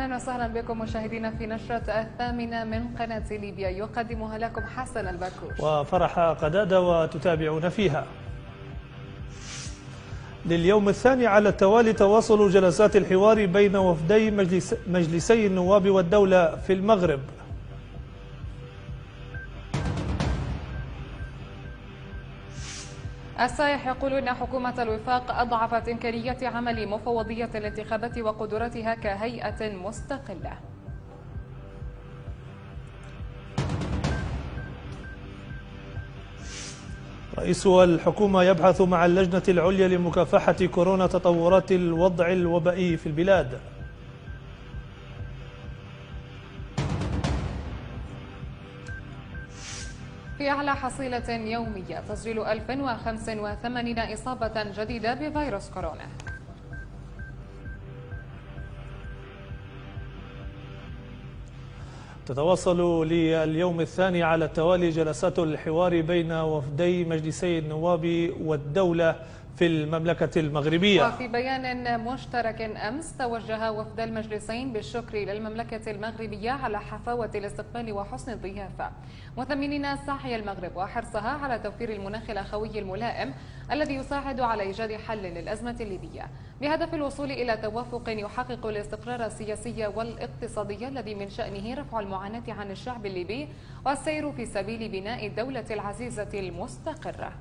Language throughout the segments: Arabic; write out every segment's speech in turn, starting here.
أهلا وسهلا بكم مشاهدينا في نشرة الثامنة من قناة ليبيا. يقدمها لكم حسن البكوش وفرح قدادة وتتابعون فيها. لليوم الثاني على التوالي تواصل جلسات الحوار بين وفدي مجلس مجلسي النواب والدولة في المغرب. السائح يقول ان حكومة الوفاق أضعفت إمكانية عمل مفوضية الانتخابات وقدرتها كهيئة مستقلة. رئيس الحكومة يبحث مع اللجنة العليا لمكافحة كورونا تطورات الوضع الوبائي في البلاد. في أعلى حصيلة يومية. تسجيل 1085 إصابة جديدة بفيروس كورونا. تتواصل لليوم الثاني على التوالي جلسات الحوار بين وفدي مجلسي النواب والدولة في المملكة المغربية. وفي بيان مشترك أمس توجه وفد المجلسين بالشكر للمملكة المغربية على حفاوة الاستقبال وحسن الضيافة. مثمنين سعي المغرب وحرصها على توفير المناخ الأخوي الملائم الذي يساعد على إيجاد حل للأزمة الليبية. بهدف الوصول إلى توافق يحقق الاستقرار السياسي والاقتصادي الذي من شأنه رفع المعاناة عن الشعب الليبي والسير في سبيل بناء الدولة العزيزة المستقرة.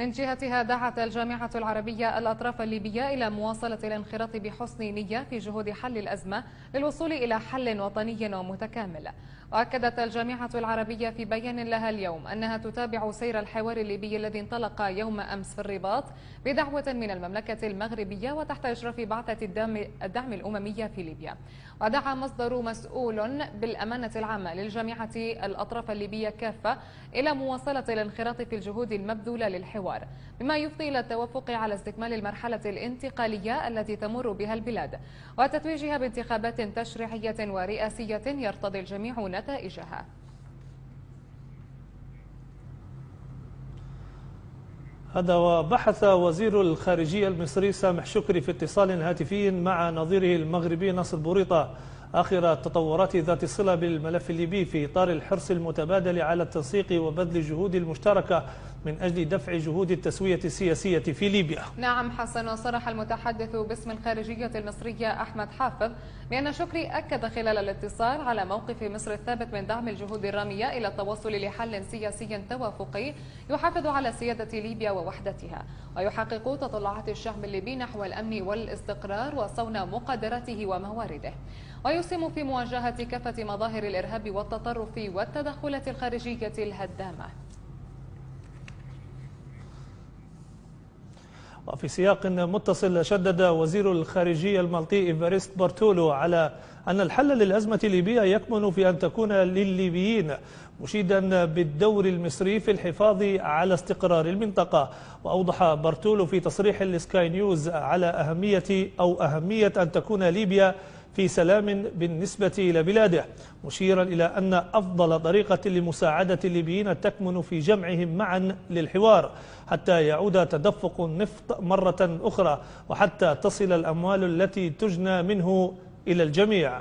من جهتها دعت الجامعة العربية الأطراف الليبية إلى مواصلة الانخراط بحسن نية في جهود حل الأزمة للوصول إلى حل وطني ومتكامل. وأكدت الجامعة العربية في بيان لها اليوم أنها تتابع سير الحوار الليبي الذي انطلق يوم أمس في الرباط بدعوة من المملكة المغربية وتحت إشراف بعثة الدعم, الدعم الأممية في ليبيا. ودعا مصدر مسؤول بالأمانة العامة للجامعة الأطراف الليبية كافة إلى مواصلة الانخراط في الجهود المبذولة للحوار مما يفضي إلى التوافق على استكمال المرحلة الانتقالية التي تمر بها البلاد وتتويجها بانتخابات تشريعية ورئاسية يرتضي الجميع نتائجها. هذا وبحث وزير الخارجية المصري سامح شكري في اتصال هاتفي مع نظيره المغربي نصر بوريطة. آخر التطورات ذات الصلة بالملف الليبي في إطار الحرص المتبادل على التنسيق وبذل الجهود المشتركة من أجل دفع جهود التسوية السياسية في ليبيا. نعم حسن وصرح المتحدث باسم الخارجية المصرية أحمد حافظ بأن شكري أكد خلال الاتصال على موقف مصر الثابت من دعم الجهود الرامية إلى التوصل لحل سياسي توافقي يحافظ على سيادة ليبيا ووحدتها. ويحقق تطلعات الشعب الليبي نحو الأمن والاستقرار وصون مقدراته وموارده ويسهم في مواجهة كافة مظاهر الإرهاب والتطرف والتدخلات الخارجية الهدامة. وفي سياق متصل شدد وزير الخارجية المالطي إيفاريست بارتولو على أن الحل للأزمة الليبية يكمن في أن تكون للليبيين مشيدا بالدور المصري في الحفاظ على استقرار المنطقة. وأوضح بارتولو في تصريح لسكاي نيوز على أهمية أو أهمية أن تكون ليبيا في سلام بالنسبة إلى بلاده مشيرا إلى أن أفضل طريقة لمساعدة الليبيين تكمن في جمعهم معا للحوار حتى يعود تدفق النفط مرة أخرى وحتى تصل الأموال التي تجنى منه إلى الجميع.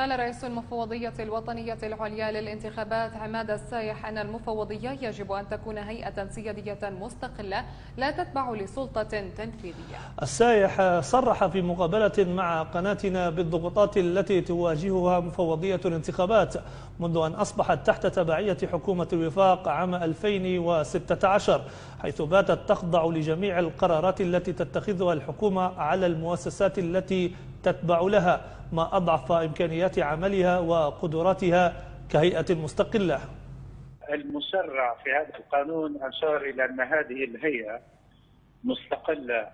قال رئيس المفوضية الوطنية العليا للانتخابات عماد السايح أن المفوضية يجب أن تكون هيئة سيادية مستقلة لا تتبع لسلطة تنفيذية. السايح صرح في مقابلة مع قناتنا بالضغوطات التي تواجهها مفوضية الانتخابات منذ أن أصبحت تحت تبعية حكومة الوفاق عام 2016 حيث باتت تخضع لجميع القرارات التي تتخذها الحكومة على المؤسسات التي تتبع لها. ما أضعف إمكانيات عملها وقدراتها كهيئة مستقلة. المشرع في هذا القانون أشار إلى أن هذه الهيئة مستقلة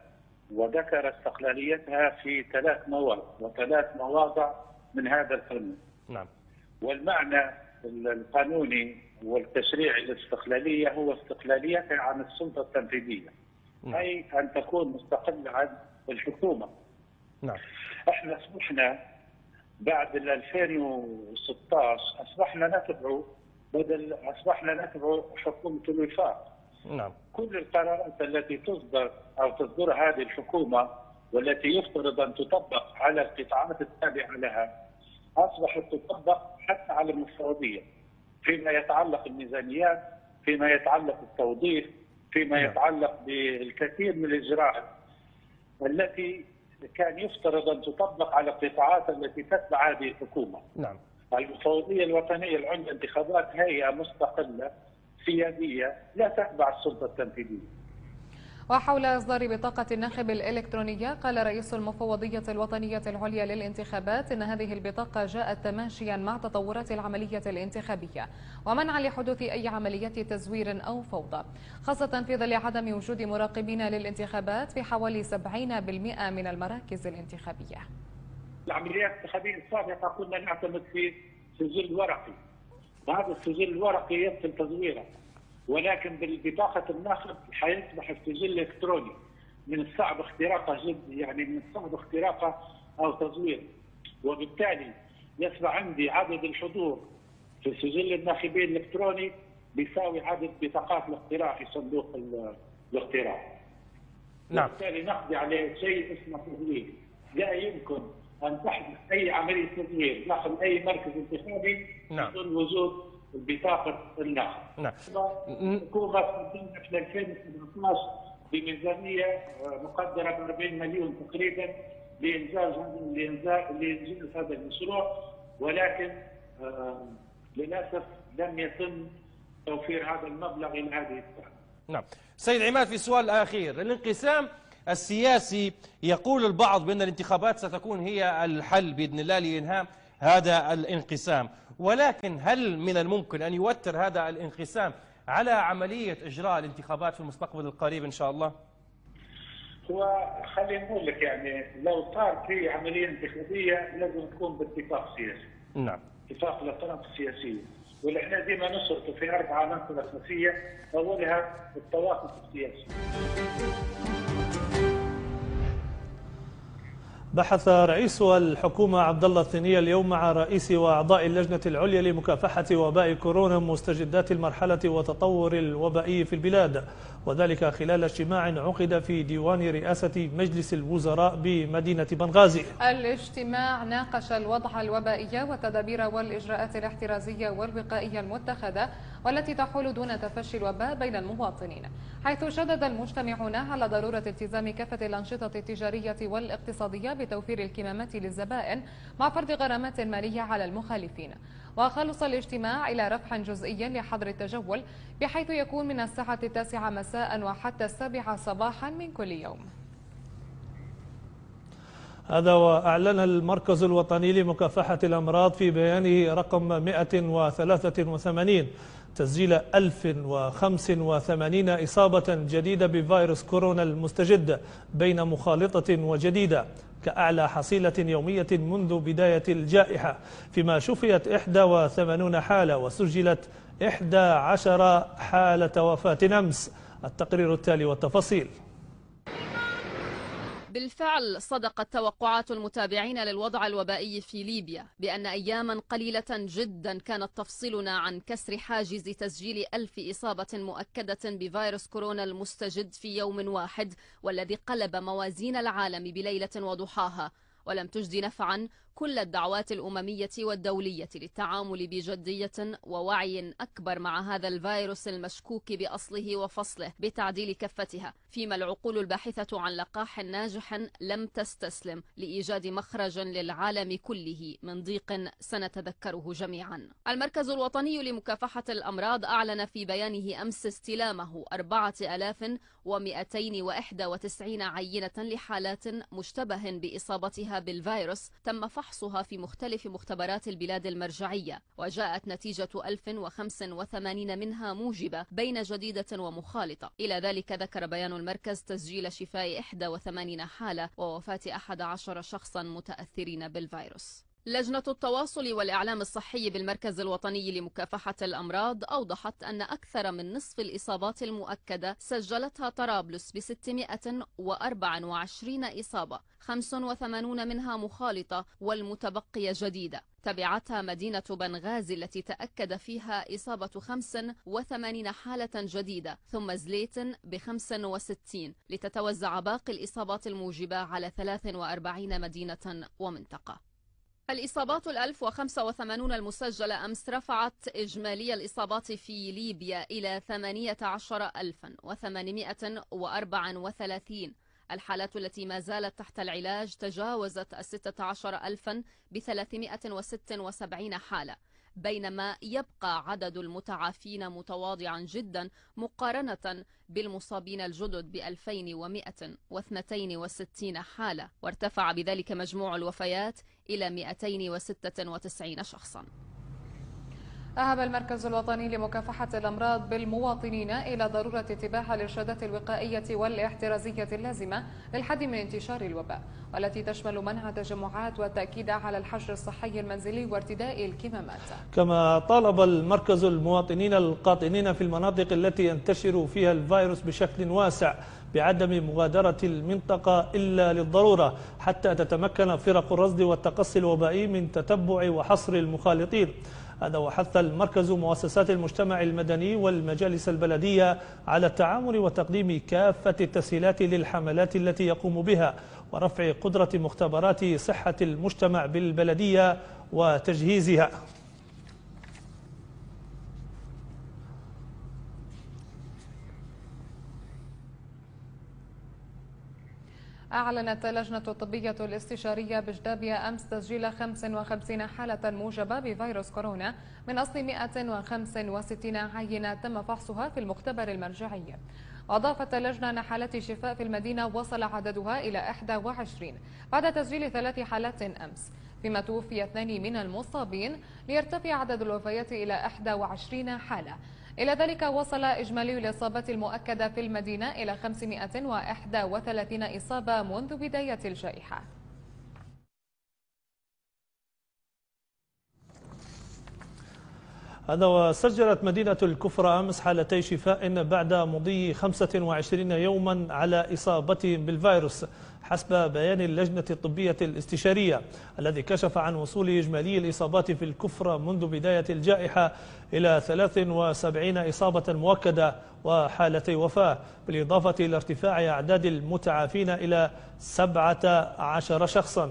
وذكر استقلاليتها في ثلاث مواضع وثلاث مواضع من هذا القانون. نعم. والمعنى القانوني والتشريع الاستقلالية هو استقلاليتها عن السلطة التنفيذية. نعم. أي أن تكون مستقلة عن الحكومة. نعم. إحنا اصبحنا بعد ال 2016 اصبحنا نتبع بدل اصبحنا نتبع حكومة الوفاق. نعم. كل القرارات التي تصدر أو تصدرها هذه الحكومة والتي يفترض ان تطبق على القطاعات التابعة لها اصبحت تطبق حتى على المفوضيه فيما يتعلق بالميزانيات فيما يتعلق بالتوظيف فيما نعم. يتعلق بالكثير من الاجراءات التي كان يفترض أن تطبق على القطاعات التي تتبع هذه الحكومة. نعم المفوضية الوطنية العليا للانتخابات هيئة مستقلة سيادية لا تتبع السلطة التنفيذية. وحول إصدار بطاقة الناخب الإلكترونية قال رئيس المفوضية الوطنية العليا للانتخابات إن هذه البطاقة جاءت تماشيا مع تطورات العملية الانتخابية ومنعا لحدوث أي عمليات تزوير أو فوضى خاصة في ظل عدم وجود مراقبين للانتخابات في حوالي 70% من المراكز الانتخابية. العمليات الانتخابية السابقة كنا نعتمد في سجل ورقي. وهذا السجل الورقي يمكن تزويره. ولكن بالبطاقة الناخب حيصبح السجل الالكتروني من الصعب اختراقه جد يعني من الصعب اختراقه أو تزويره وبالتالي يصبح عندي عدد الحضور في سجل الناخبين الإلكتروني بيساوي عدد بطاقات الاقتراع في صندوق ال- الاقتراع. نعم. وبالتالي نقضي عليه شيء اسمه تزوير. لا يمكن أن تحدث أي عملية تزوير. داخل أي مركز انتخابي نعم. بدون وجود بطاقه الناخب. نعم الحكومة في 2017 بميزانية آه، مقدرة ب 40 مليون تقريبا لانجاز لانجاز هذا المشروع ولكن آه، للأسف لم يتم توفير هذا المبلغ إلى هذه الساعة. نعم سيد عماد في سؤال أخير الانقسام السياسي يقول البعض بأن الانتخابات ستكون هي الحل بإذن الله لإنهاء هذا الانقسام ولكن هل من الممكن أن يوتر هذا الانقسام على عملية إجراء الانتخابات في المستقبل القريب إن شاء الله؟ هو خليني نقول لك يعني لو صار في عملية انتخابية لازم تكون باتفاق سياسي، نعم. اتفاق الاطراف السياسيه، وإحنا ديما نشرط في أربع عناصر أساسية أولها التوافق السياسي. بحث رئيس الحكومة عبد الله الثنية اليوم مع رئيس وأعضاء اللجنة العليا لمكافحة وباء كورونا مستجدات المرحلة وتطور الوبائي في البلاد. وذلك خلال اجتماع عقد في ديوان رئاسة مجلس الوزراء بمدينة بنغازي. الاجتماع ناقش الوضع الوبائي والتدابير والإجراءات الاحترازية والوقائية المتخذة والتي تحول دون تفشي الوباء بين المواطنين حيث شدد المجتمعون على ضرورة التزام كافة الأنشطة التجارية والاقتصادية بتوفير الكمامات للزبائن مع فرض غرامات مالية على المخالفين. وخلص الاجتماع إلى رفع جزئي لحظر التجول بحيث يكون من الساعة التاسعة مساء وحتى السابعة صباحا من كل يوم. هذا وأعلن المركز الوطني لمكافحة الأمراض في بيانه رقم 183 تسجيل 1085 إصابة جديدة بفيروس كورونا المستجد بين مخالطة وجديدة كأعلى حصيلة يومية منذ بداية الجائحة فيما شفيت 81 حالة وسجلت 11 حالة وفاة أمس. التقرير التالي والتفاصيل. بالفعل صدقت توقعات المتابعين للوضع الوبائي في ليبيا بأن أياما قليلة جدا كانت تفصلنا عن كسر حاجز تسجيل ألف إصابة مؤكدة بفيروس كورونا المستجد في يوم واحد والذي قلب موازين العالم بليلة وضحاها. ولم تجد نفعا كل الدعوات الأممية والدولية للتعامل بجدية ووعي أكبر مع هذا الفيروس المشكوك بأصله وفصله بتعديل كفتها فيما العقول الباحثة عن لقاح ناجح لم تستسلم لإيجاد مخرج للعالم كله من ضيق سنتذكره جميعا. المركز الوطني لمكافحة الأمراض أعلن في بيانه أمس استلامه 4291 عينة لحالات مشتبه بإصابتها بالفيروس تم فحصها في مختلف مختبرات البلاد المرجعية وجاءت نتيجة 1085 منها موجبة بين جديدة ومخالطة. إلى ذلك ذكر بيان المركز تسجيل شفاء 81 حالة ووفاة 11 شخصا متأثرين بالفيروس. لجنة التواصل والإعلام الصحي بالمركز الوطني لمكافحة الأمراض أوضحت أن أكثر من نصف الإصابات المؤكدة سجلتها طرابلس ب 624 إصابة 85 منها مخالطة والمتبقية جديدة. تبعتها مدينة بنغازي التي تأكد فيها إصابة 85 حالة جديدة ثم زليتن ب 65 لتتوزع باقي الإصابات الموجبة على 43 مدينة ومنطقة. الإصابات الألف وخمسة وثمانون المسجلة أمس رفعت إجمالي الإصابات في ليبيا إلى ثمانية عشر ألفا وثمانمائة وأربعا وثلاثين. الحالات التي ما زالت تحت العلاج تجاوزت ألفا بثلاثمائة وست وسبعين حالة بينما يبقى عدد المتعافين متواضعا جدا مقارنة بالمصابين الجدد ب 2162 حالة. وارتفع بذلك مجموع الوفيات إلى 296 شخصا. أهب المركز الوطني لمكافحة الأمراض بالمواطنين إلى ضرورة اتباع الإرشادات الوقائية والاحترازية اللازمة للحد من انتشار الوباء والتي تشمل منع التجمعات والتأكيد على الحجر الصحي المنزلي وارتداء الكمامات. كما طالب المركز المواطنين القاطنين في المناطق التي ينتشر فيها الفيروس بشكل واسع بعدم مغادرة المنطقة إلا للضرورة حتى تتمكن فرق الرصد والتقصي الوبائي من تتبع وحصر المخالطين. هذا وحث المركز مؤسسات المجتمع المدني والمجالس البلدية على التعامل وتقديم كافة التسهيلات للحملات التي يقوم بها ورفع قدرة مختبرات صحة المجتمع بالبلدية وتجهيزها. أعلنت اللجنة الطبية الاستشارية بجدابيا أمس تسجيل 55 حالة موجبة بفيروس كورونا من أصل 165 عينة تم فحصها في المختبر المرجعي. وأضافت اللجنة أن حالات الشفاء في المدينة وصل عددها إلى 21 بعد تسجيل ثلاث حالات أمس. فيما توفي اثنان من المصابين ليرتفع عدد الوفيات إلى 21 حالة. إلى ذلك وصل إجمالي الإصابات المؤكدة في المدينة إلى 531 إصابة منذ بداية الجائحة. هذا وسجلت مدينة الكفر أمس حالتي شفاء بعد مضي 25 يوما على إصابتهم بالفيروس. حسب بيان اللجنة الطبية الاستشارية الذي كشف عن وصول إجمالي الإصابات في الكفر منذ بداية الجائحة إلى 73 إصابة مؤكدة وحالتي وفاة بالإضافة إلى ارتفاع أعداد المتعافين إلى 17 شخصاً.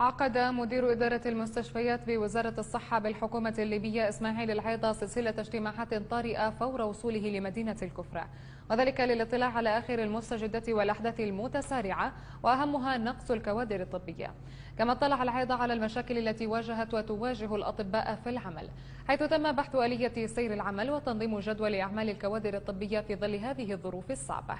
عقد مدير إدارة المستشفيات بوزارة الصحة بالحكومة الليبية إسماعيل العيضة سلسلة اجتماعات طارئة فور وصوله لمدينة الكفرة وذلك للاطلاع على آخر المستجدات والأحداث المتسارعة وأهمها نقص الكوادر الطبية. كما اطلع العيضة على المشاكل التي واجهت وتواجه الأطباء في العمل حيث تم بحث آلية سير العمل وتنظيم جدول أعمال الكوادر الطبية في ظل هذه الظروف الصعبة.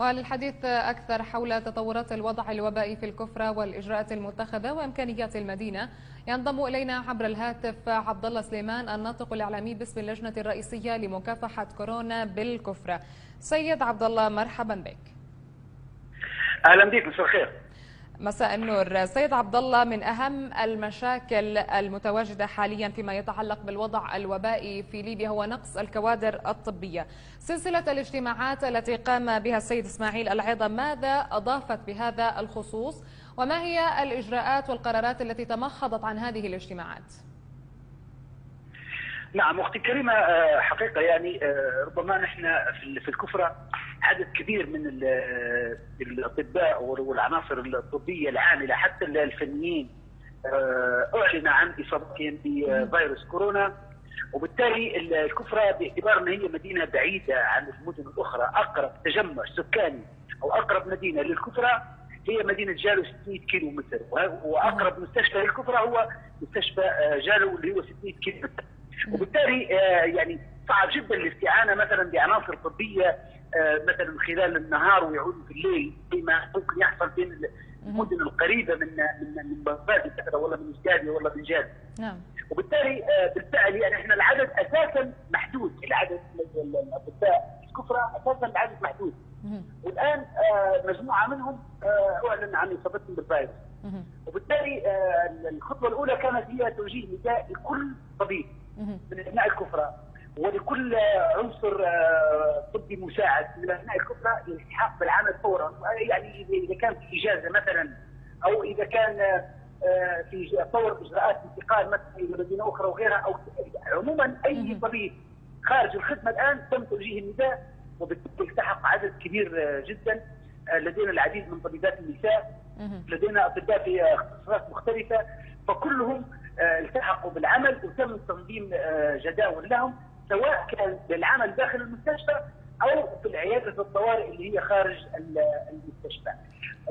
وللحديث أكثر حول تطورات الوضع الوبائي في الكفرة والإجراءات المتخذة وإمكانيات المدينة. ينضم إلينا عبر الهاتف عبد الله سليمان الناطق الإعلامي باسم اللجنة الرئيسية لمكافحة كورونا بالكفرة سيد عبد الله مرحبا بك. أهلا بك مساء الخير. مساء النور. سيد عبد الله من أهم المشاكل المتواجدة حاليا فيما يتعلق بالوضع الوبائي في ليبيا هو نقص الكوادر الطبية. سلسلة الاجتماعات التي قام بها السيد إسماعيل العيضة ماذا أضافت بهذا الخصوص؟ وما هي الإجراءات والقرارات التي تمخضت عن هذه الاجتماعات؟ نعم أختي كريمه آه، حقيقة يعني آه، ربما نحن في الكفرة عدد كبير من الأطباء والعناصر الطبية العاملة حتى الفنيين. آه، أعلن عن إصابتهم بفيروس كورونا. وبالتالي الكفرة باعتبار إن هي مدينة بعيدة عن المدن الأخرى أقرب تجمع سكاني أو أقرب مدينة للكفرة هي مدينة جالو 600 كيلو متر وأقرب مستشفى للكفرة هو مستشفى جالو اللي هو 600 كيلو متر وبالتالي آه، يعني صعب جدا الاستعانة مثلا بعناصر طبية آه، مثلا خلال النهار ويعودوا في الليل بما ممكن يحصل بين المدن القريبة من من من بغداد مثلا ولا من جداديه ولا من جاد. نعم. وبالتالي آه، بالفعل يعني إحنا العدد أساسا محدود. العدد ال- الأطباء في كفره أساسا العدد محدود. والآن آه، مجموعة منهم آه، أعلن عن إصابتهم بالفيروس. وبالتالي آه، الخطوة الأولى كانت هي توجيه نداء لكل طبيب. من أبناء الكفرة. ولكل عنصر آه، طبي مساعد من ابناء الكفره للالتحاق بالعمل فورا. يعني اذا كان في إجازة مثلا أو إذا كان آه، في طور إجراءات انتقال مثلا إلى مدينة أخرى وغيرها أو عموما أي طبيب خارج الخدمة الآن تم توجيه النداء وبالتالي التحق عدد كبير آه، جدا لدينا العديد من طبيبات النساء. لدينا أطباء في اختصاصات مختلفة فكلهم التحقوا بالعمل وتم تنظيم جداول لهم. سواء كان للعمل داخل المستشفى أو في العيادة الطوارئ اللي هي خارج ال- المستشفى.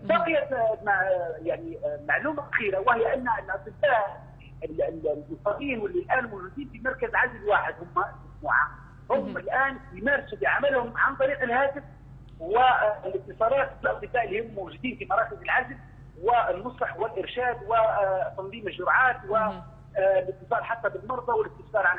بقيت آه، مع يعني آه، معلومة أخيرة وهي أن الأطباء ال- ال- المصابين واللي الآن موجودين في مركز عزل واحد هم مجموعة. هم الآن يمارسوا بعملهم عن طريق الهاتف والاتصالات بالأطباء اللي هم موجودين في مراكز العزل والنصح والإرشاد وتنظيم الجرعات والاتصال حتى بالمرضى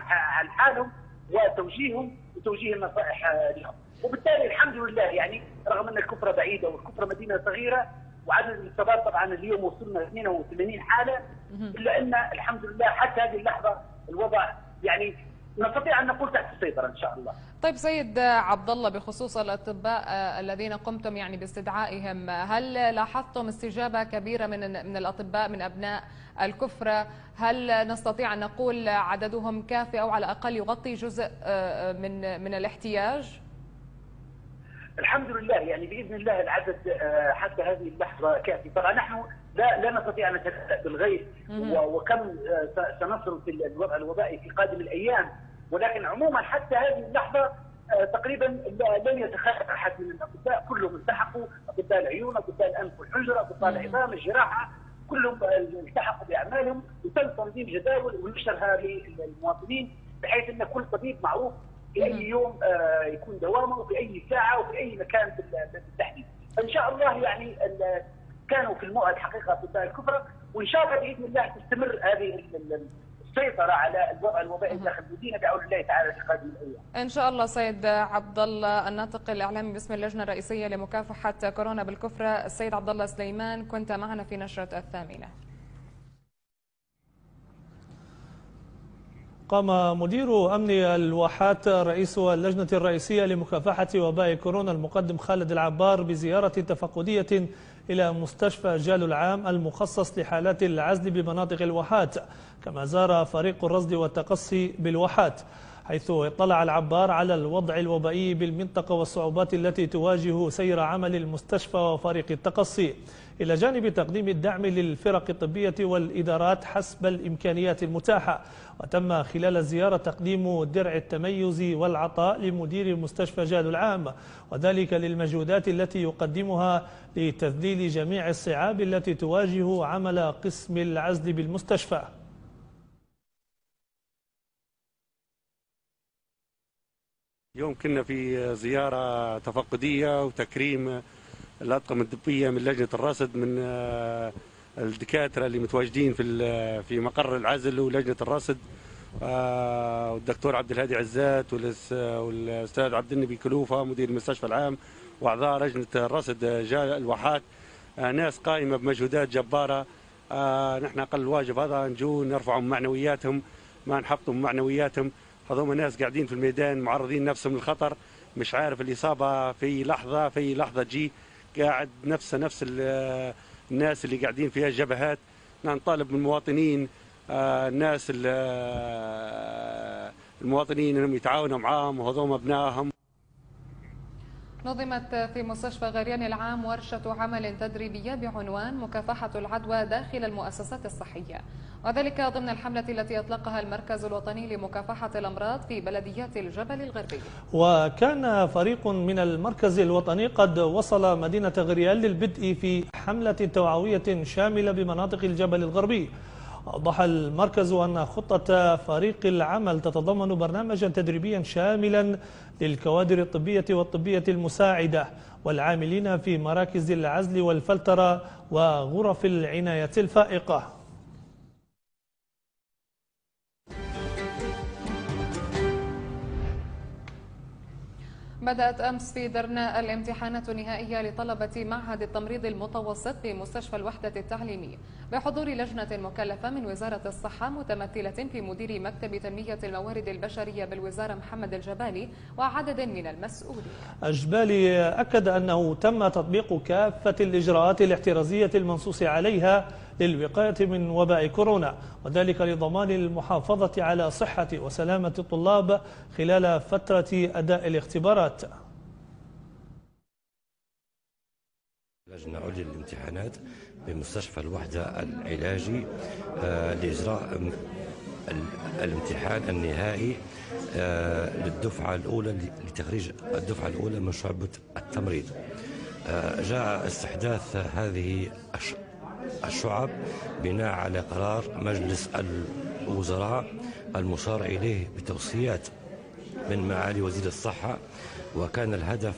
ح- عن حالهم. وتوجيههم وتوجيه النصائح لهم. وبالتالي الحمد لله يعني رغم أن الكفره بعيده والكفره مدينة صغيرة وعدد الاصابات طبعا اليوم وصلنا 82 حالة إلا أن الحمد لله حتى هذه اللحظة الوضع يعني نستطيع أن نقول تحت السيطره إن شاء الله. طيب سيد عبد الله بخصوص الأطباء آه، الذين قمتم يعني باستدعائهم هل لاحظتم استجابة كبيرة من من الأطباء من أبناء الكفره هل نستطيع أن نقول عددهم كافي أو على الأقل يغطي جزء آه، من من الاحتياج؟ الحمد لله يعني بإذن الله العدد آه، حتى هذه اللحظة كافي، طبعا نحن لا لا نستطيع أن نتنبا بالغيب. وكم آه، س- سنصل في الوضع الوبائي في قادم الأيام، ولكن عموما حتى هذه اللحظة آه، تقريبا لم يتخلف أحد من الأطباء. كلهم التحقوا. أطباء العيون، أطباء الأنف والحنجره، أطباء العظام، الجراحة. كلهم آه، التحقوا بأعمالهم. وتم تنظيم جداول ونشرها للمواطنين بحيث إن كل طبيب معروف في أي يوم يكون دوامه وفي أي ساعة وفي أي مكان بال- بالتحديد. فإن شاء الله يعني كانوا في الموعد حقيقة اطباء الكفره وإن شاء الله بإذن الله تستمر هذه ال- ال- السيطرة على الوضع الوبائي داخل المدينة بعون الله تعالى في قادم الأيام. إن شاء الله سيد عبد الله الناطق الإعلامي باسم اللجنة الرئيسية لمكافحة كورونا بالكفره السيد عبد الله سليمان كنت معنا في نشرة الثامنة. قام مدير أمن الواحات رئيس اللجنة الرئيسية لمكافحة وباء كورونا المقدم خالد العبار بزيارة تفقدية إلى مستشفى جال العام المخصص لحالات العزل بمناطق الواحات كما زار فريق الرصد والتقصي بالواحات حيث اطلع العبار على الوضع الوبائي بالمنطقة والصعوبات التي تواجه سير عمل المستشفى وفريق التقصي. إلى جانب تقديم الدعم للفرق الطبية والإدارات حسب الإمكانيات المتاحة وتم خلال الزيارة تقديم درع التميز والعطاء لمدير مستشفى جاد العام وذلك للمجهودات التي يقدمها لتذليل جميع الصعاب التي تواجه عمل قسم العزل بالمستشفى. اليوم كنا في زيارة تفقدية وتكريم الأطقم الطبية من لجنة الرصد من آه، الدكاترة اللي متواجدين في في مقر العزل ولجنة الرصد آه، والدكتور عبد الهادي عزات والأس- والأستاذ عبد النبي كلوفة مدير المستشفى العام وأعضاء لجنة الرصد جاء الواحات آه، ناس قائمة بمجهودات جبارة نحن أقل واجب هذا نجو نرفع من معنوياتهم ما نحبطوا من معنوياتهم. هذوما ناس قاعدين في الميدان معرضين نفسهم للخطر. مش عارف الإصابة في لحظة في لحظة تجي قاعد نفسه نفس ال- الناس اللي قاعدين فيها الجبهات. نطالب من المواطنين آه، الناس ال- آه، المواطنين إنهم يتعاونوا معاهم وهذوما أبنائهم. نظمت في مستشفى غريان العام ورشة عمل تدريبية بعنوان مكافحة العدوى داخل المؤسسات الصحية. وذلك ضمن الحملة التي أطلقها المركز الوطني لمكافحة الأمراض في بلديات الجبل الغربي. وكان فريق من المركز الوطني قد وصل مدينة غريال للبدء في حملة توعوية شاملة بمناطق الجبل الغربي. أوضح المركز أن خطة فريق العمل تتضمن برنامجا تدريبيا شاملا للكوادر الطبية والطبية المساعدة والعاملين في مراكز العزل والفلترة وغرف العناية الفائقة. بدأت أمس في درناء الامتحانات النهائية لطلبة معهد التمريض المتوسط بمستشفى الوحدة التعليمية بحضور لجنة مكلفة من وزارة الصحة متمثلة في مدير مكتب تنمية الموارد البشرية بالوزارة محمد الجبالي وعدد من المسؤولين. الجبالي أكد أنه تم تطبيق كافة الإجراءات الاحترازية المنصوص عليها للوقاية من وباء كورونا وذلك لضمان المحافظة على صحة وسلامة الطلاب خلال فترة أداء الاختبارات. لجنة عليا للامتحانات بمستشفى الوحدة العلاجي آه، لإجراء الامتحان النهائي آه، للدفعة الأولى لتخريج الدفعة الأولى من شعبة التمريض. آه، جاء استحداث هذه الشعب بناء على قرار مجلس الوزراء المشار إليه بتوصيات من معالي وزير الصحة وكان الهدف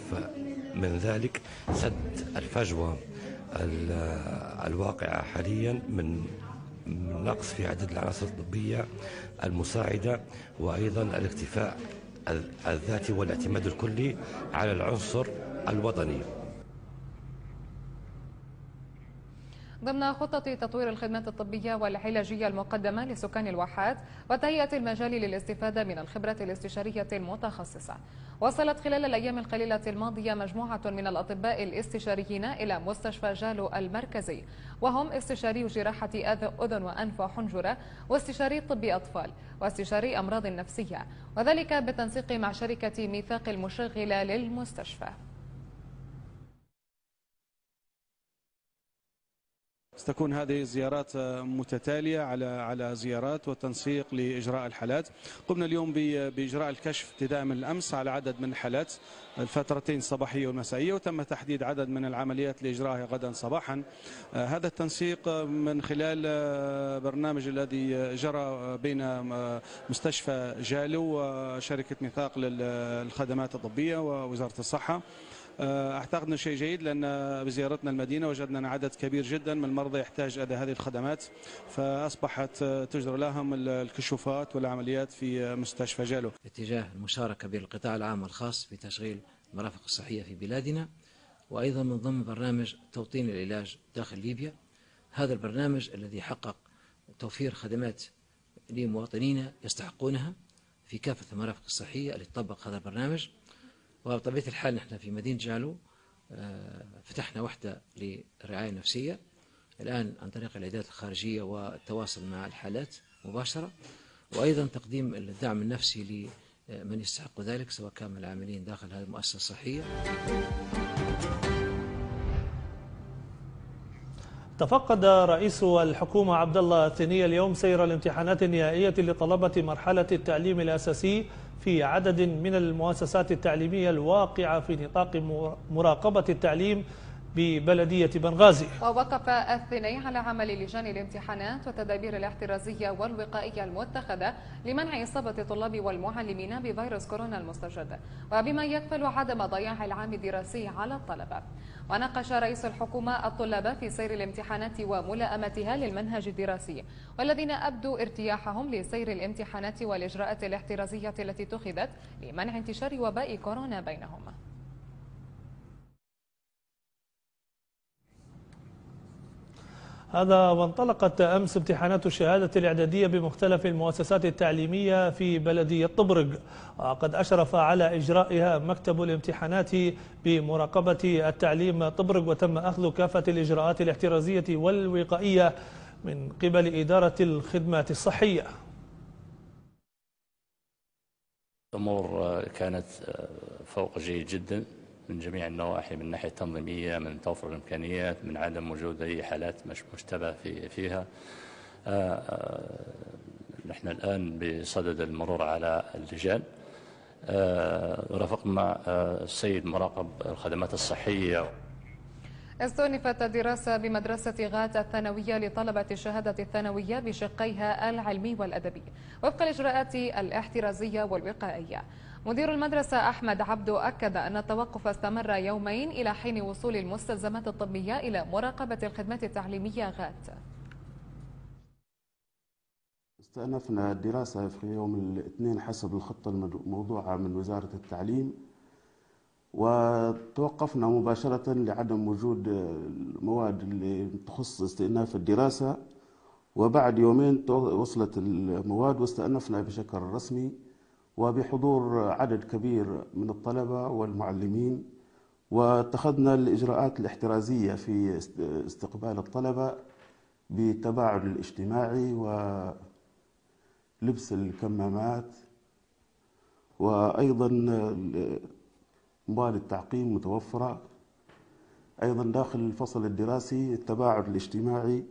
من ذلك سد الفجوة الواقعة حاليا من نقص في عدد العناصر الطبية المساعدة وأيضا الاكتفاء الذاتي والاعتماد الكلي على العنصر الوطني. ضمن خطة تطوير الخدمات الطبية والعلاجية المقدمة لسكان الواحات وتهيئة المجال للاستفادة من الخبرة الاستشارية المتخصصة. وصلت خلال الأيام القليلة الماضية مجموعة من الأطباء الاستشاريين إلى مستشفى جالو المركزي وهم استشاري جراحة أذن وأنف وحنجرة واستشاري طب أطفال واستشاري أمراض نفسية وذلك بالتنسيق مع شركة ميثاق المشغلة للمستشفى. ستكون هذه زيارات متتالية على على زيارات وتنسيق لإجراء الحالات. قمنا اليوم بإجراء الكشف ابتداء من الأمس على عدد من الحالات. الفترتين الصباحية والمسائية وتم تحديد عدد من العمليات لإجراءها غدا صباحا. آه، هذا التنسيق من خلال آه، برنامج الذي جرى بين آه، مستشفى جالو وشركة ميثاق للخدمات الطبية ووزارة الصحة. آه، أعتقد أنه شيء جيد لأن بزيارتنا المدينة وجدنا أن عدد كبير جدا من المرضى يحتاج إلى هذه الخدمات فأصبحت تجرى لهم الكشوفات والعمليات في مستشفى جالو. اتجاه المشاركة بين القطاع العام والخاص في تشغيل المرافق الصحية في بلادنا وأيضا من ضمن برنامج توطين العلاج داخل ليبيا. هذا البرنامج الذي حقق توفير خدمات لمواطنينا يستحقونها في كافة المرافق الصحية اللي تطبق هذا البرنامج وبطبيعة الحال نحن في مدينة جالو آه، فتحنا وحدة للرعاية النفسية الآن عن طريق العيادات الخارجية والتواصل مع الحالات مباشرة وأيضا تقديم الدعم النفسي لمن يستحق ذلك سواء كان من العاملين داخل هذه المؤسسة الصحية. تفقد رئيس الحكومة عبد الله الثني اليوم سير الامتحانات النهائية لطلبة مرحلة التعليم الأساسي في عدد من المؤسسات التعليمية الواقعة في نطاق مراقبة التعليم ببلدية بنغازي. ووقف الثني على عمل لجان الامتحانات والتدابير الاحترازية والوقائية المتخذة لمنع إصابة الطلاب والمعلمين بفيروس كورونا المستجد وبما يكفل عدم ضياع العام الدراسي على الطلبة. وناقش رئيس الحكومة الطلاب في سير الامتحانات وملائمتها للمنهج الدراسي والذين أبدوا ارتياحهم لسير الامتحانات والإجراءات الاحترازية التي اتخذت لمنع انتشار وباء كورونا بينهم. هذا وانطلقت أمس امتحانات الشهادة الإعدادية بمختلف المؤسسات التعليمية في بلدية طبرق. وقد أشرف على إجرائها مكتب الامتحانات بمراقبة التعليم طبرق وتم أخذ كافة الإجراءات الاحترازية والوقائية من قبل إدارة الخدمات الصحية. الأمور كانت فوق جيد جدا. من جميع النواحي من الناحية التنظيمية من توفر الإمكانيات من عدم وجود أي حالات مشتبه في فيها. آه، آه، نحن الآن بصدد المرور على اللجان. آه، رافقنا السيد مراقب الخدمات الصحية. استؤنفت الدراسة بمدرسة غات الثانوية لطلبة الشهادة الثانوية بشقيها العلمي والأدبي. وفق الإجراءات الاحترازية والوقائية. مدير المدرسة أحمد عبدو أكد أن التوقف استمر يومين إلى حين وصول المستلزمات الطبية إلى مراقبة الخدمات التعليمية غات. استأنفنا الدراسة في يوم الاثنين حسب الخطة الموضوعة من وزارة التعليم وتوقفنا مباشرة لعدم وجود المواد اللي تخص استئناف الدراسة وبعد يومين وصلت المواد واستأنفنا بشكل رسمي. وبحضور عدد كبير من الطلبة والمعلمين واتخذنا الإجراءات الاحترازية في استقبال الطلبة بالتباعد الاجتماعي ولبس الكمامات وأيضا مواد التعقيم متوفرة أيضا داخل الفصل الدراسي التباعد الاجتماعي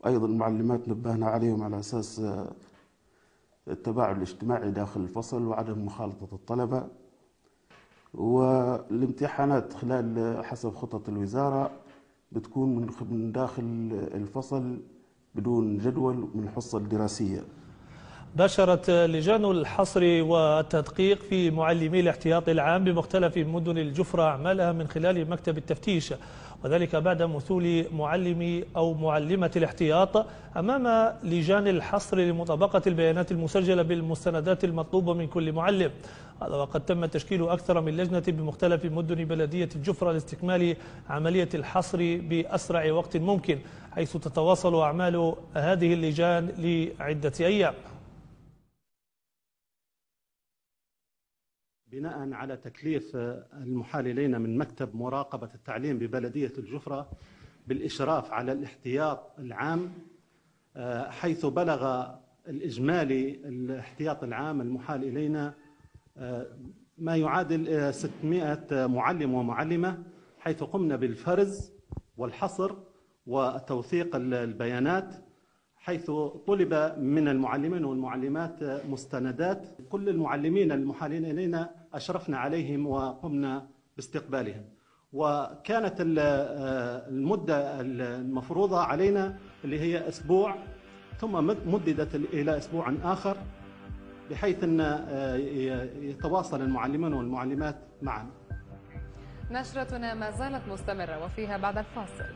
وأيضا المعلمات نبهنا عليهم على أساس التباعد الاجتماعي داخل الفصل وعدم مخالطة الطلبة والامتحانات خلال حسب خطط الوزارة بتكون من داخل الفصل بدون جدول من الحصة الدراسية. باشرت لجان الحصر والتدقيق في معلمي الاحتياط العام بمختلف مدن الجفرة أعمالها من خلال مكتب التفتيش وذلك بعد مثول معلمي أو معلمة الاحتياط أمام لجان الحصر لمطابقة البيانات المسجلة بالمستندات المطلوبة من كل معلم. هذا وقد تم تشكيل أكثر من لجنة بمختلف مدن بلدية الجفرة لاستكمال عملية الحصر بأسرع وقت ممكن حيث تتواصل أعمال هذه اللجان لعدة أيام. بناء على تكليف المحال إلينا من مكتب مراقبة التعليم ببلدية الجفرة بالإشراف على الاحتياط العام حيث بلغ الإجمالي الاحتياط العام المحال إلينا ما يعادل 600 معلم ومعلمة حيث قمنا بالفرز والحصر وتوثيق البيانات حيث طلب من المعلمين والمعلمات مستندات. كل المعلمين المحالين إلينا أشرفنا عليهم وقمنا باستقبالهم. وكانت المدة المفروضة علينا اللي هي أسبوع ثم مددت إلى أسبوع آخر بحيث أن يتواصل المعلمون والمعلمات معا نشرتنا ما زالت مستمرة وفيها بعد الفاصل.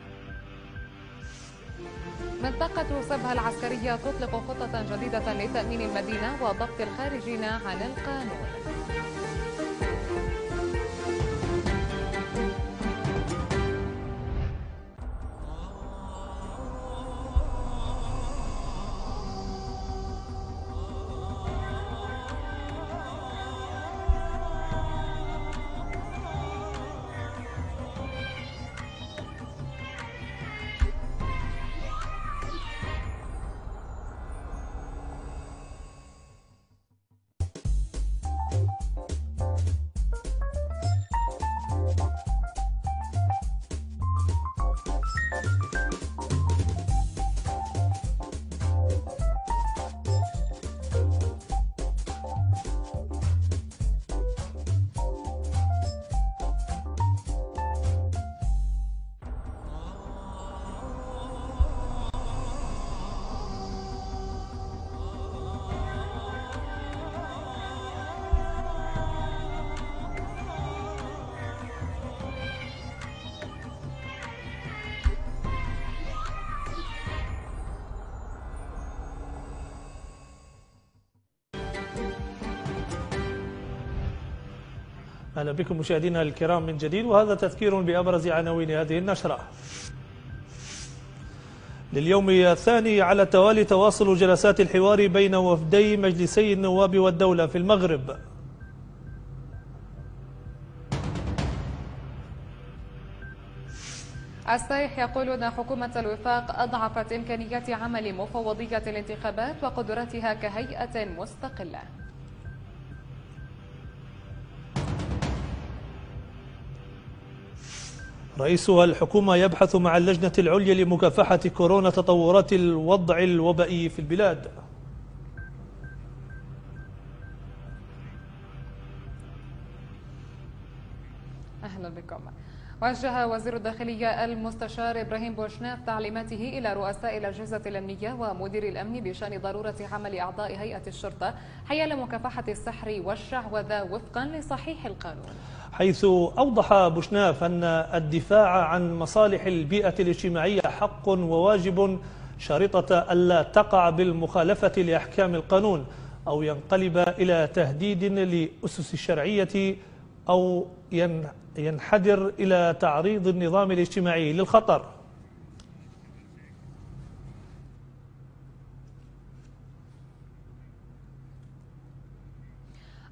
منطقة سبها العسكرية تطلق خطة جديدة لتأمين المدينة وضبط الخارجين عن القانون. أهلا بكم مشاهدينا الكرام من جديد وهذا تذكير بأبرز عناوين هذه النشرة. لليوم الثاني على التوالي تواصل جلسات الحوار بين وفدي مجلسي النواب والدولة في المغرب. السايح يقول أن حكومة الوفاق أضعفت إمكانيات عمل مفوضية الانتخابات وقدرتها كهيئة مستقلة. رئيسها الحكومة يبحث مع اللجنة العليا لمكافحة كورونا تطورات الوضع الوبائي في البلاد. أهلا بكم. وجه وزير الداخلية المستشار إبراهيم بوشناف تعليماته إلى رؤساء الأجهزة الأمنية ومدير الأمن بشأن ضرورة عمل أعضاء هيئة الشرطة حيال مكافحة السحر والشعوذة وفقا لصحيح القانون. حيث أوضح بوشناف أن الدفاع عن مصالح البيئة الاجتماعية حق وواجب شريطة ألا تقع بالمخالفة لأحكام القانون أو ينقلب إلى تهديد لأسس الشرعية أو ينحدر إلى تعريض النظام الاجتماعي للخطر.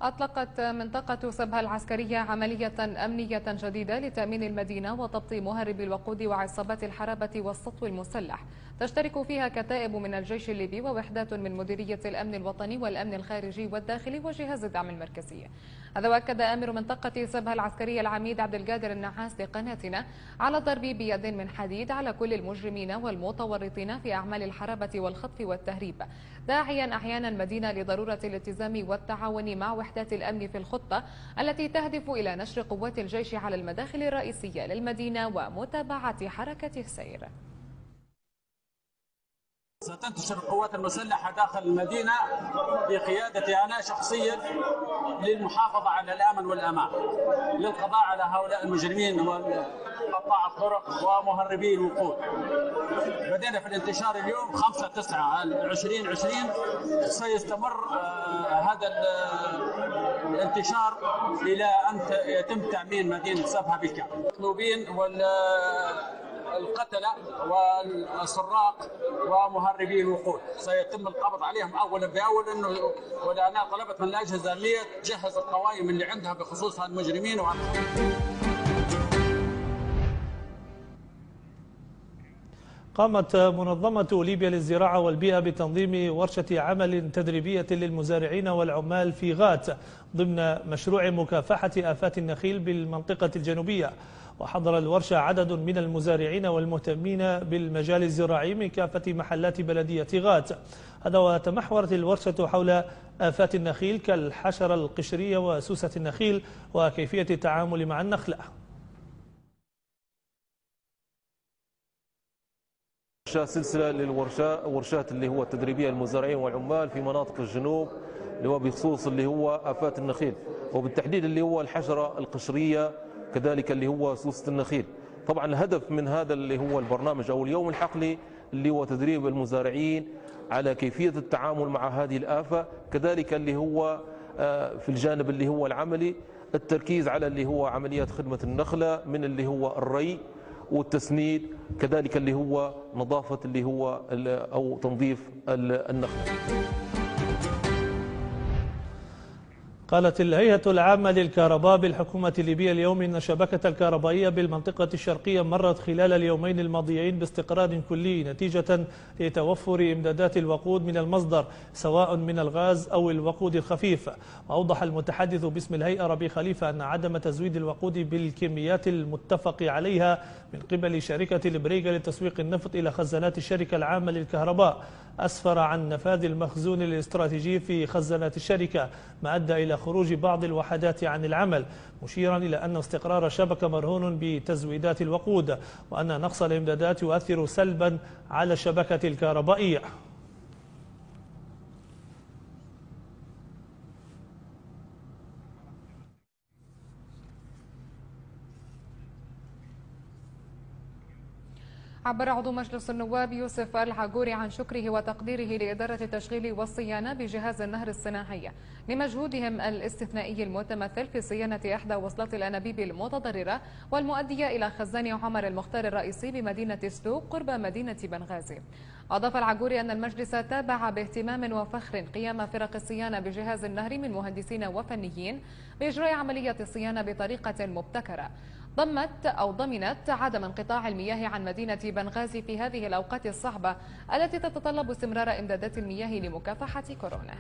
أطلقت منطقة سبها العسكرية عملية أمنية جديدة لتأمين المدينة وضبط مهرب الوقود وعصابات الحرابة والسطو المسلح. تشترك فيها كتائب من الجيش الليبي ووحدات من مديرية الأمن الوطني والأمن الخارجي والداخلي وجهاز الدعم المركزي. هذا وأكد أمر منطقة سبها العسكرية العميد عبد القادر النحاس لقناتنا على الضرب بيد من حديد على كل المجرمين والمتورطين في أعمال الحرابة والخطف والتهريب. داعيا أحيانا المدينة لضرورة الالتزام والتعاون مع وحدات الأمن في الخطة التي تهدف إلى نشر قوات الجيش على المداخل الرئيسية للمدينة ومتابعة حركة السير ستنتشر القوات المسلحة داخل المدينة بقيادة أنا شخصيا للمحافظة على الأمن والأمان للقضاء على هؤلاء المجرمين وقطاع الطرق ومهربي الوقود بدينا في الانتشار اليوم 5 9 2020 سيستمر آه، هذا الانتشار إلى أن يتم تأمين مدينة سبها بالكامل. مطلوبين وال القتلة والسراق ومهربي الوقود. سيتم القبض عليهم أولا بأول أنه ولأنها طلبت من الأجهزة الأمنية تجهز القوائم اللي عندها بخصوص المجرمين وعن قامت منظمة ليبيا للزراعة والبيئة بتنظيم ورشة عمل تدريبية للمزارعين والعمال في غات ضمن مشروع مكافحة آفات النخيل بالمنطقة الجنوبية. وحضر الورشة عدد من المزارعين والمهتمين بالمجال الزراعي من كافة محلات بلدية غات. هذا وتمحورت الورشة حول آفات النخيل كالحشرة القشرية وسوسة النخيل وكيفية التعامل مع النخلة. سلسلة للورشات ورشات اللي هو التدريبية للمزارعين والعمال في مناطق الجنوب اللي هو بخصوص اللي هو آفات النخيل. وبالتحديد اللي هو الحشرة القشرية كذلك اللي هو سوسة النخيل. طبعا الهدف من هذا اللي هو البرنامج أو اليوم الحقلي اللي هو تدريب المزارعين على كيفية التعامل مع هذه الآفة كذلك اللي هو آه، في الجانب اللي هو العملي التركيز على اللي هو عمليات خدمة النخلة من اللي هو الري والتسنيد كذلك اللي هو نظافة اللي هو أو تنظيف النخلة قالت الهيئة العامة للكهرباء بالحكومة الليبية اليوم إن الشبكة الكهربائية بالمنطقة الشرقية مرت خلال اليومين الماضيين باستقرار كلي نتيجة لتوفر إمدادات الوقود من المصدر سواء من الغاز أو الوقود الخفيف. وأوضح المتحدث باسم الهيئة ربي خليفة أن عدم تزويد الوقود بالكميات المتفق عليها من قبل شركة البريغا لتسويق النفط إلى خزانات الشركة العامة للكهرباء. أسفر عن نفاذ المخزون الاستراتيجي في خزانات الشركة ما أدى إلى خروج بعض الوحدات عن العمل مشيرا إلى أن استقرار الشبكة مرهون بتزويدات الوقود وأن نقص الإمدادات يؤثر سلبا على الشبكة الكهربائية. عبر عضو مجلس النواب يوسف العقوري عن شكره وتقديره لإدارة التشغيل والصيانة بجهاز النهر الصناعي. لمجهودهم الاستثنائي المتمثل في صيانة إحدى وصلات الأنابيب المتضررة والمؤدية إلى خزان عمر المختار الرئيسي بمدينة سلوق قرب مدينة بنغازي. أضاف العقوري أن المجلس تابع باهتمام وفخر قيام فرق الصيانة بجهاز النهر من مهندسين وفنيين بإجراء عملية الصيانة بطريقة مبتكرة. ضمت أو ضمنت عدم انقطاع المياه عن مدينة بنغازي في هذه الأوقات الصعبة التي تتطلب استمرار إمدادات المياه لمكافحة كورونا.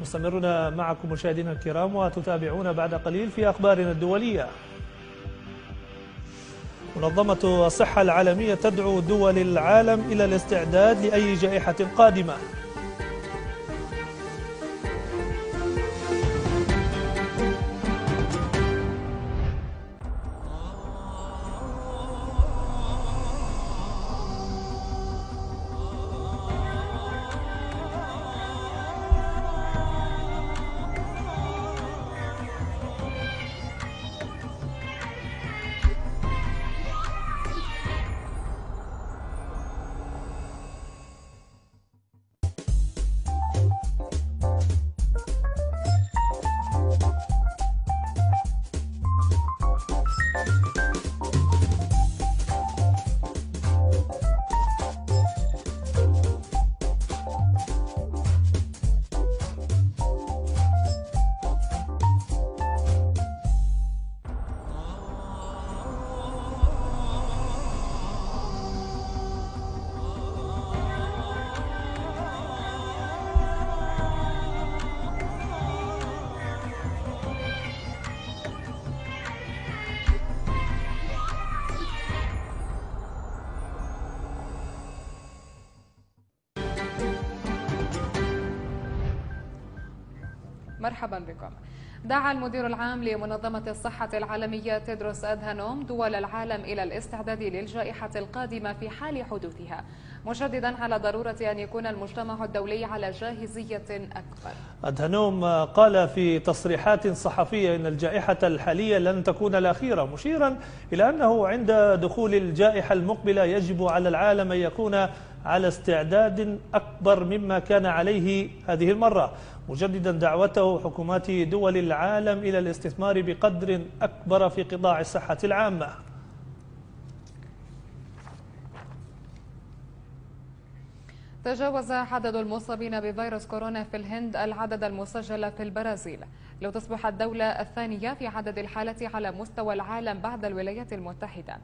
مستمرون معكم مشاهدينا الكرام وتتابعون بعد قليل في أخبارنا الدولية. منظمة الصحة العالمية تدعو دول العالم إلى الاستعداد لأي جائحة قادمة. مرحبا بكم. دعا المدير العام لمنظمة الصحة العالمية تدروس أدهانوم دول العالم إلى الاستعداد للجائحة القادمة في حال حدوثها مشددا على ضرورة أن يكون المجتمع الدولي على جاهزية أكبر. أدهانوم قال في تصريحات صحفية أن الجائحة الحالية لن تكون الأخيرة مشيرا إلى أنه عند دخول الجائحة المقبلة يجب على العالم أن يكون على استعداد أكبر مما كان عليه هذه المرة مجددا دعوته حكومات دول العالم إلى الاستثمار بقدر أكبر في قطاع الصحة العامة. تجاوز عدد المصابين بفيروس كورونا في الهند العدد المسجل في البرازيل. لتصبح الدولة الثانية في عدد الحالات على مستوى العالم بعد الولايات المتحدة.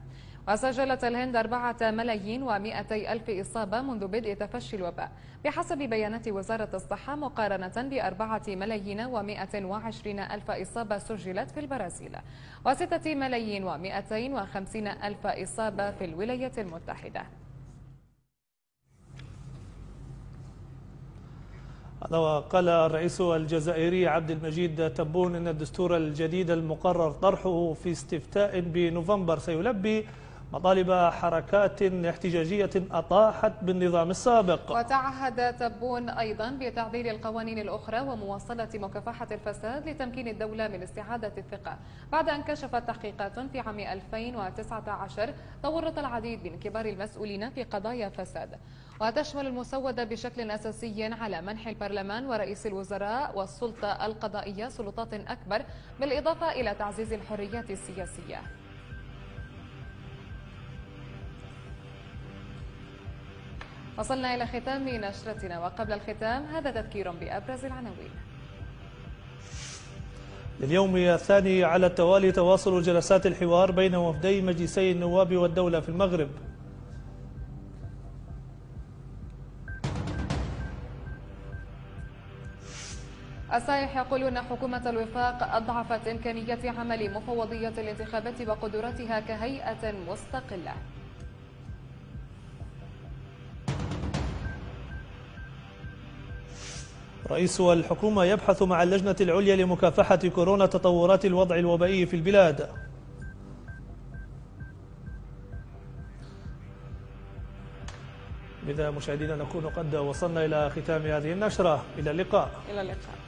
وسجلت الهند أربعة ملايين ومائتي ألف إصابة منذ بدء تفشي الوباء. بحسب بيانات وزارة الصحة مقارنة بأربعة ملايين ومائة وعشرين ألف إصابة سجلت في البرازيل. وستة ملايين ومائتين وخمسين ألف إصابة في الولايات المتحدة. قال الرئيس الجزائري عبد المجيد تبون إن الدستور الجديد المقرر طرحه في استفتاء بنوفمبر سيلبي مطالب حركات احتجاجية أطاحت بالنظام السابق. وتعهد تبون أيضا بتعديل القوانين الأخرى ومواصلة مكافحة الفساد لتمكين الدولة من استعادة الثقة بعد أن كشفت تحقيقات في عام 2019 تورط العديد من كبار المسؤولين في قضايا فساد. وتشمل المسودة بشكل أساسي على منح البرلمان ورئيس الوزراء والسلطة القضائية سلطات أكبر بالإضافة إلى تعزيز الحريات السياسية. وصلنا إلى ختام نشرتنا. وقبل الختام هذا تذكير بأبرز العناوين. لليوم الثاني على التوالي تواصل جلسات الحوار بين وفدي مجلسي النواب والدولة في المغرب. السائح يقولون حكومة الوفاق أضعفت إمكانية عمل مفوضية الانتخابات وقدرتها كهيئة مستقلة. رئيس الحكومة يبحث مع اللجنة العليا لمكافحة كورونا تطورات الوضع الوبائي في البلاد. بذا مشاهدينا نكون قد وصلنا إلى ختام هذه النشرة. إلى اللقاء. إلى اللقاء.